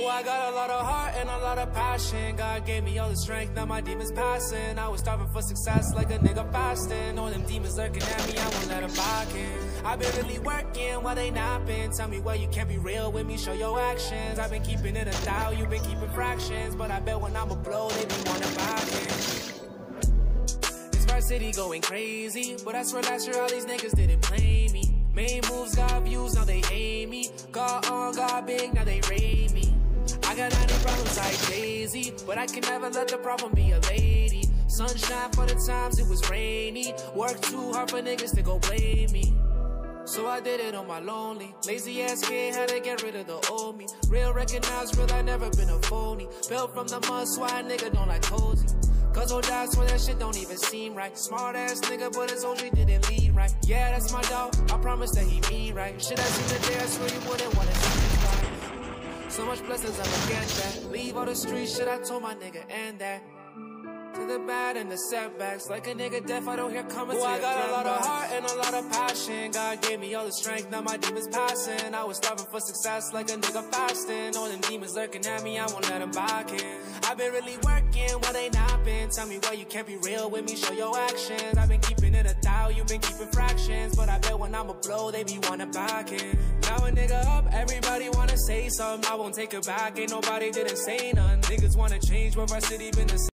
Oh, I got a lot of heart and a lot of passion. God gave me all the strength, now my demons passing. I was starving for success like a nigga fasting. All them demons lurking at me, I won't let them back in. I've been really working while they napping. Tell me why you can't be real with me, show your actions. I've been keeping it a thou, you've been keeping fractions. But I bet when I'm a blow, they be wanna back in. This varsity going crazy, but I swear last year all these niggas didn't play me. Main moves got views, now they hate me. Got on, got big, now they problems like Jay-Z, but I can never let the problem be a lady. Sunshine for the times it was rainy. Work too hard for niggas to go blame me. So I did it on my lonely. Lazy ass kid had to get rid of the old me. Real recognize real, I never been a phony. Built from the mud, so I nigga don't like cozy. Cause old dog swear that shit don't even seem right. Smart ass nigga, but his OG didn't lead right. Yeah, that's my dog. I promise that he mean right. Shit I seen the day, I swear you wouldn't wanna see. So much blessings, I'ma get that. Leave all the street shit, I told my nigga, and that. To the bad and the setbacks, like a nigga deaf, I don't hear coming Oh, to I got a lot of heart and a lot of passion. God gave me all the strength, now my demons passing. I was starving for success like a nigga fasting. All them demons lurking at me, I won't let them back in. I've been really working while they napping. Tell me why you can't be real with me, show your actions. I've been keeping it a thou, you've been keeping fractions. But I bet when I'm a blow, they be wanna back in. Now a nigga up, everybody wanna say something. I won't take it back, ain't nobody didn't say none. Niggas wanna change, but our city been the same.